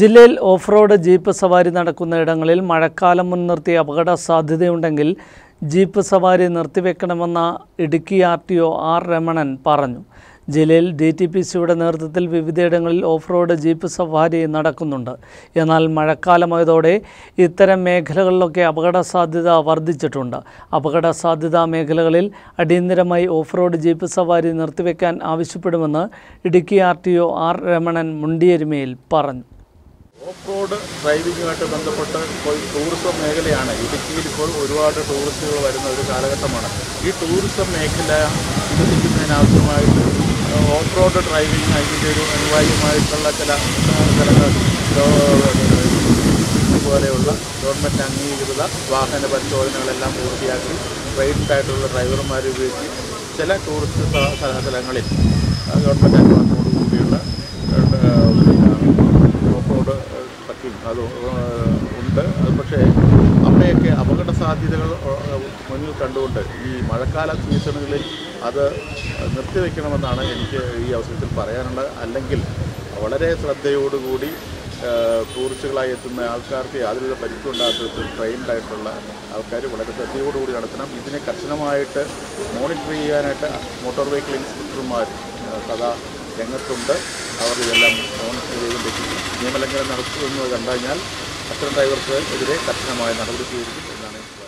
ജില്ലയിൽ off road jeep സവാരി നടക്കുന്ന ഇടങ്ങളിൽ മഴക്കാലം മുൻനിർത്തി അപകട സാധ്യതയുണ്ടെങ്കിൽ ജീപ്പ് സവാരി നിർത്തിവെക്കണമെന്ന Idukki R T O R Ramanan പറഞ്ഞു. ജില്ലയിൽ ഡി ടി പി സിയുടെ നേതൃത്വത്തിൽ വിവിധയിടങ്ങളിൽ ഓഫ് റോഡ് ജീപ്പ് സവാരി നടക്കുന്നുണ്ട്. എന്നാൽ മഴക്കാലമായതോടെ ഇത്തരം മേഖലകളിലൊക്കെ അപകട സാധ്യത വർദ്ധിച്ചിട്ടുണ്ട്. അപകട സാധ്യതാ മേഖലകളിൽ അടിയന്തരമായി ഓഫ് റോഡ് ജീപ്പ് സവാരി നിർത്തിവെക്കാൻ ആവശ്യപ്പെടുമെന്ന് Idukki R T O R Ramanan മുണ്ടിയരുമയിൽ പറഞ്ഞു. ഓഫ് റോഡ് ഡ്രൈവിങ്ങുമായിട്ട് ബന്ധപ്പെട്ട് ഇപ്പോൾ ടൂറിസം മേഖലയാണ്. ഇടുക്കിയിൽ ഇപ്പോൾ ഒരുപാട് ടൂറിസ്റ്റുകൾ വരുന്ന ഒരു കാലഘട്ടമാണ്. ഈ ടൂറിസം മേഖല വികസിക്കുന്നതിനാവശ്യമായിട്ട് ഓഫ് റോഡ് ഡ്രൈവിംഗ് അതിന്റെ ഒരു അനിവാര്യമായിട്ടുള്ള ചില സ്ഥലങ്ങൾ പോലെയുള്ള ഗവൺമെന്റ് അംഗീകൃത വാഹന പരിശോധനകളെല്ലാം പൂർത്തിയാക്കി ട്രെയിൻഡായിട്ടുള്ള ഡ്രൈവർമാർ ഉപയോഗിച്ച് ചില ടൂറിസ്റ്റ് സ്ഥ- സ്ഥ- സ്ഥലങ്ങളിൽ ഗവൺമെന്റ് അനുവാദത്തോടു കൂടിയുള്ള ഓഫ് റോഡ് ട്രക്കിംഗ് അത് ഉണ്ട്. അത് പക്ഷേ അവിടെയൊക്കെ അപകട സാധ്യതകൾ മുന്നിൽ കണ്ടുകൊണ്ട് ഈ മഴക്കാല സീസണുകളിൽ അത് നിർത്തിവെക്കണമെന്നാണ് എനിക്ക് ഈ അവസരത്തിൽ പറയാനുള്ളത്. അല്ലെങ്കിൽ വളരെ ശ്രദ്ധയോടുകൂടി ടൂറിസ്റ്റുകളായി എത്തുന്ന ആൾക്കാർക്ക് യാതൊരുവിധ പരിക്കുണ്ടാകാത്ത ട്രെയിൻഡായിട്ടുള്ള ആൾക്കാർ വളരെ ശ്രദ്ധയോടുകൂടി നടത്തണം. ഇതിനെ കർശനമായിട്ട് മോണിറ്റർ ചെയ്യാനായിട്ട് മോട്ടോർ വെഹിക്കിൾ ഇൻസ്പെക്ടർമാർ സദാ രംഗത്തുണ്ട്. അവർ ഇതെല്ലാം മോണിറ്റർ ചെയ്തുകൊണ്ടിരിക്കും നിയമലംഘനം നടത്തുമെന്ന് കണ്ടു കഴിഞ്ഞാൽ അത്തരം ഡ്രൈവർക്ക് എതിരെ കർശനമായ നടപടി സ്വീകരിക്കും